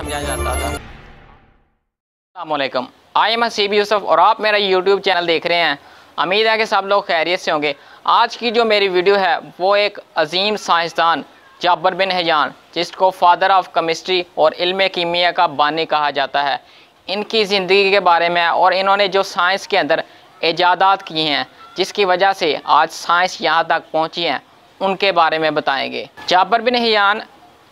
समझा जाता था। अल्लाम आई एम हसीब यूसुफ और आप मेरा यूट्यूब चैनल देख रहे हैं। उम्मीद है कि सब लोग खैरियत से होंगे। आज की जो मेरी वीडियो है, वो एक अजीम साइंसदान जाबर बिन हयान, जिसको फादर ऑफ़ केमिस्ट्री और इल्म कीमिया का बानी कहा जाता है। इनकी ज़िंदगी के बारे में और इन्होंने जो साइंस के अंदर ईजादात की हैं, जिसकी वजह से आज साइंस यहाँ तक पहुँची है, उनके बारे में बताएँगे। जाबर बिन हयान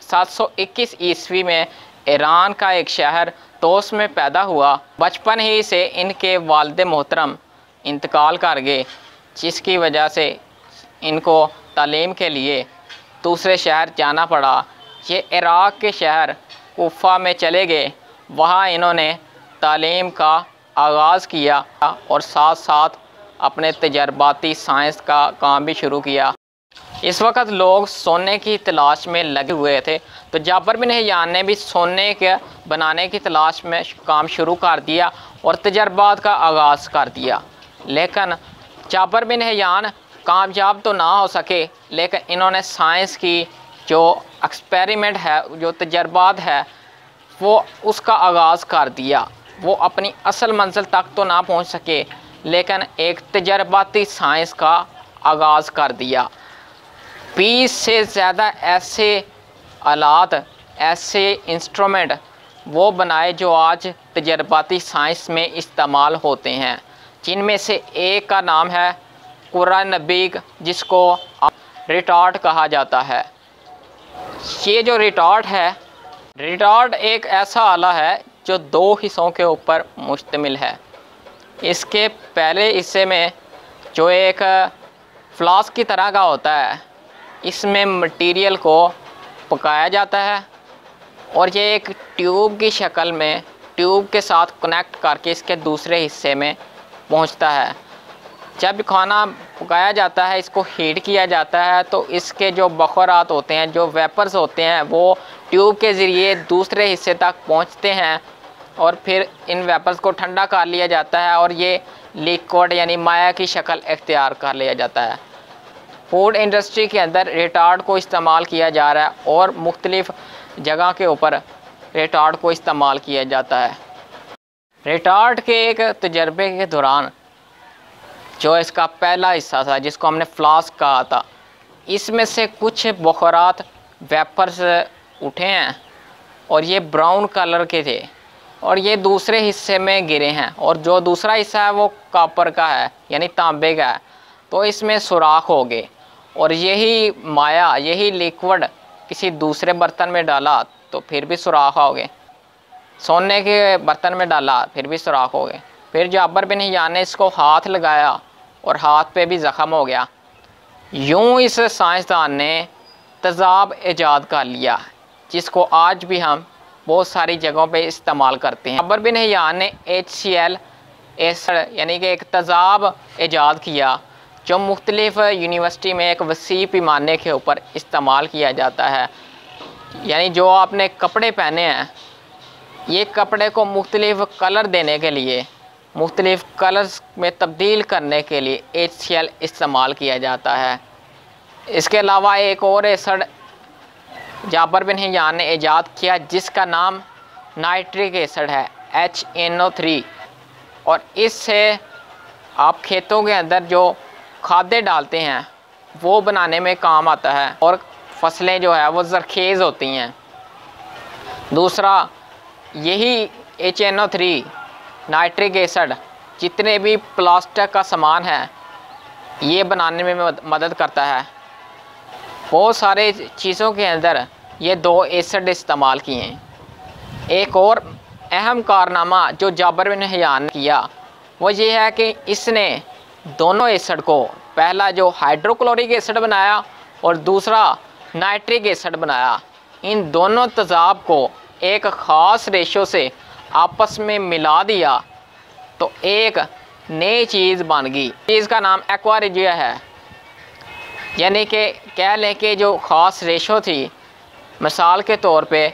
721 ईस्वी में ईरान का एक शहर तोस में पैदा हुआ। बचपन ही से इनके वालद मोहतरम इंतकाल कर गए, जिसकी वजह से इनको तालीम के लिए दूसरे शहर जाना पड़ा। ये इराक़ के शहर कोफा में चले गए। वहाँ इन्होंने तालीम का आगाज़ किया और साथ साथ अपने तजर्बाती साइंस का काम भी शुरू किया। इस वक्त लोग सोने की तलाश में लगे हुए थे। तो जाबर बिन हयान ने भी सोने के, बनाने की तलाश में काम शुरू कर दिया और तजर्बात का आगाज़ कर दिया। लेकिन जाबर बिन हयान कामयाब तो ना हो सके, लेकिन इन्होंने साइंस की जो एक्सपेरिमेंट है, जो तजर्बात है, वो उसका आगाज़ कर दिया। वो अपनी असल मंजिल तक तो ना पहुँच सके, लेकिन एक तजर्बाती साइंस का आगाज़ कर दिया। बीस से ज़्यादा ऐसे आलात ऐसे इंस्ट्रूमेंट वो बनाए जो आज तजर्बाती साइंस में इस्तेमाल होते हैं। जिनमें से एक का नाम है कुरान नबीक जिसको रिटार्ट कहा जाता है। ये जो रिटार्ट है रिटार्ट एक ऐसा आला है जो दो हिस्सों के ऊपर मुश्तमिल है। इसके पहले हिस्से में जो एक फ्लास्क की तरह का होता है इसमें मटेरियल को पकाया जाता है और ये एक ट्यूब की शक्ल में ट्यूब के साथ कनेक्ट करके इसके दूसरे हिस्से में पहुँचता है। जब खाना पकाया जाता है, इसको हीट किया जाता है तो इसके जो बखरात होते हैं, जो वेपर्स होते हैं, वो ट्यूब के ज़रिए दूसरे हिस्से तक पहुँचते हैं और फिर इन वेपर्स को ठंडा कर लिया जाता है और ये लिक्विड यानी माया की शक्ल इख्तियार कर लिया जाता है। फ़ूड इंडस्ट्री के अंदर रिटार्ड को इस्तेमाल किया जा रहा है और मुख्तलिफ़ जगह के ऊपर रिटार्ड को इस्तेमाल किया जाता है। रिटार्ड के एक तजर्बे के दौरान जो इसका पहला हिस्सा था, जिसको हमने फ्लास्क कहा था, इसमें से कुछ बखरात वेपर्स उठे हैं और ये ब्राउन कलर के थे और ये दूसरे हिस्से में गिरे हैं और जो दूसरा हिस्सा है वो कापर का है, यानी तांबे का है। तो इसमें सुराख हो गए। और यही माया, यही लिक्विड किसी दूसरे बर्तन में डाला तो फिर भी सुराख हो गए। सोने के बर्तन में डाला, फिर भी सुराख हो गए। फिर जाबर बिन हियान ने इसको हाथ लगाया और हाथ पे भी ज़ख़म हो गया। यूँ इस साइंसदान ने तजाब ईजाद कर लिया, जिसको आज भी हम बहुत सारी जगहों पे इस्तेमाल करते हैं। अबर बिन हियान ने एच सी एल एसड यानी कि एक तजाब ईजाद किया। जो मुख्तलिफ़ यूनिवर्सिटी में एक वसी पैमाने के ऊपर इस्तेमाल किया जाता है। यानी जो आपने कपड़े पहने हैं, ये कपड़े को मुख्तलिफ़ कलर देने के लिए, मुख्तलिफ़ कलर्स में तब्दील करने के लिए एच सी एल इस्तेमाल किया जाता है। इसके अलावा एक और एसड जाबर बिन हिजान ने ईजाद किया, जिसका नाम नाइट्रिक एसड है एच एन ओ थ्री और इससे आप खेतों के अंदर जो खादे डालते हैं, वो बनाने में काम आता है और फ़सलें जो है वो जरखेज़ होती हैं। दूसरा, यही H N O three nitric acid जितने भी प्लास्टिक का सामान है, ये बनाने में मदद करता है। बहुत सारे चीज़ों के अंदर ये दो एसड इस्तेमाल किए हैं। एक और अहम कारनामा जो जाबर बिन हयान ने किया, वो ये है कि इसने दोनों एसड को पहला जो हाइड्रोक्लोरिक एसिड बनाया और दूसरा नाइट्रिक एसिड बनाया। इन दोनों तजाब को एक ख़ास रेशो से आपस में मिला दिया तो एक नई चीज़ बन गई। चीज़ का नाम एक्वारिजिया है। यानी कि कह लें कि जो ख़ास रेशो थी, मिसाल के तौर पे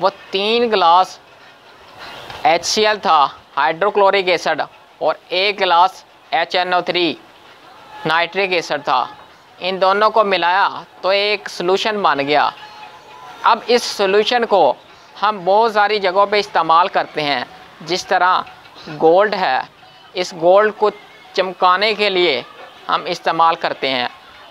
वो तीन गिलास एच था, हाइड्रोक्लोरिक एसिड, और एक गिलास H N O three nitric acid था। इन दोनों को मिलाया तो एक सलूशन बन गया। अब इस सलूशन को हम बहुत सारी जगहों पे इस्तेमाल करते हैं। जिस तरह गोल्ड है, इस गोल्ड को चमकाने के लिए हम इस्तेमाल करते हैं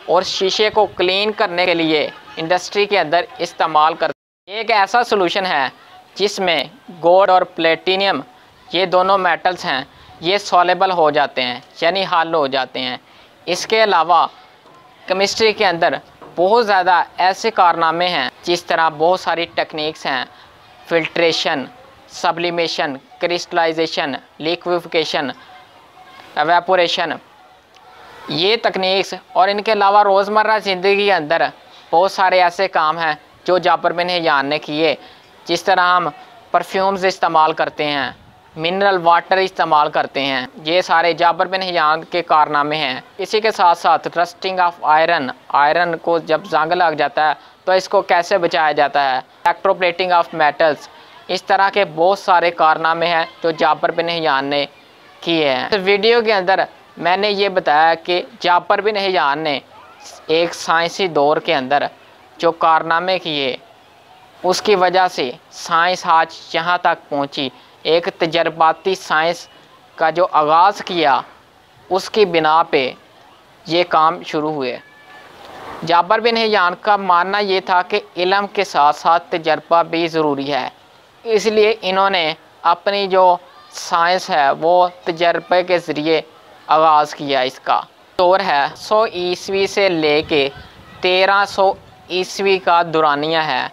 और शीशे को क्लीन करने के लिए इंडस्ट्री के अंदर इस्तेमाल करते हैं एक ऐसा सोल्यूशन है जिसमें गोल्ड और प्लेटिनियम ये दोनों मेटल्स हैं। ये सॉलेबल हो जाते हैं, यानी हल हो जाते हैं। इसके अलावा केमिस्ट्री के अंदर बहुत ज़्यादा ऐसे कारनामे हैं, जिस तरह बहुत सारी टेक्निक्स हैं। Filtration sublimation crystallisation liquefaction evaporation ये तकनीक्स और इनके अलावा रोज़मर्रा ज़िंदगी के अंदर बहुत सारे ऐसे काम हैं, जो जाबर बिन हिजान ने किए, जिस तरह हम परफ्यूम्स इस्तेमाल करते हैं। मिनरल वाटर इस्तेमाल करते हैं। ये सारे जाबर बिन हिजान के कारनामे हैं। इसी के साथ साथ रस्टिंग ऑफ़ आयरन आयरन को जब जंग लग जाता है तो इसको कैसे बचाया जाता है? इलेक्ट्रोप्लेटिंग ऑफ़ मेटल्स इस तरह के बहुत सारे कारनामे हैं जो जाबर बिन हिजान ने किए हैं। इस वीडियो के अंदर मैंने ये बताया कि जापर बिन हिजान ने एक साइंसी दौर के अंदर जो कारनामे किए, उसकी वजह से साइंस आज यहाँ तक पहुँची। एक तजर्बाती साइंस का जो आगाज़ किया, उसकी बिना पे ये काम शुरू हुए। जाबर बिन हिजान का मानना ये था कि इलम के साथ साथ तजर्बा भी ज़रूरी है। इसलिए इन्होंने अपनी जो साइंस है, वो तजर्बे के ज़रिए आगाज़ किया इसका। दौर है सौ ईस्वी से लेके तेरह सौ ईस्वी का दुरानिया है।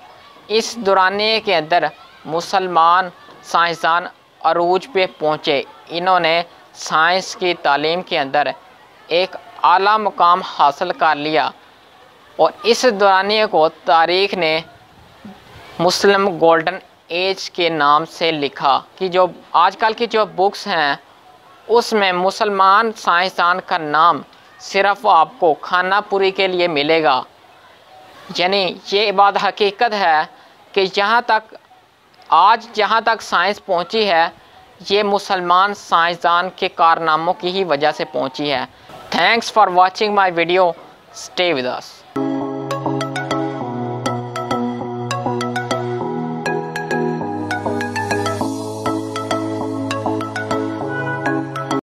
इस दुरानिए के अंदर मुसलमान साइंसदान अरूज पे पहुँचे। इन्होंने साइंस की तालीम के अंदर एक आला मुकाम हासिल कर लिया और इस दौरानिए को तारीख़ ने मुस्लिम गोल्डन एज के नाम से लिखा कि जो आजकल की जो बुक्स हैं, उसमें मुसलमान साइंसदान का नाम सिर्फ़ आपको खानापुरी के लिए मिलेगा। यानी ये बात हकीकत है कि जहाँ तक आज जहाँ तक साइंस पहुँची है, ये मुसलमान साइंसदान के कारनामों की ही वजह से पहुँची है। Thanks for watching my video stay with us